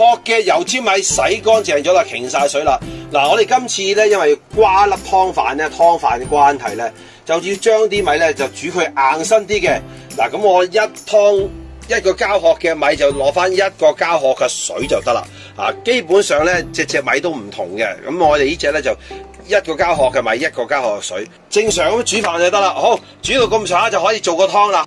殼嘅油煎米洗乾淨咗啦，擎晒水啦。嗱，我哋今次咧，因為瓜粒湯飯咧，湯飯嘅關係咧，就要將啲米咧就煮佢硬身啲嘅。嗱，咁我一湯一個膠殼嘅米就攞翻一個膠殼嘅水就得啦。啊，基本上咧隻隻米都唔同嘅。咁我哋呢隻咧就一個膠殼嘅米，一個膠殼嘅水，正常咁煮飯就得啦。好，煮到咁上下就可以做個湯啦。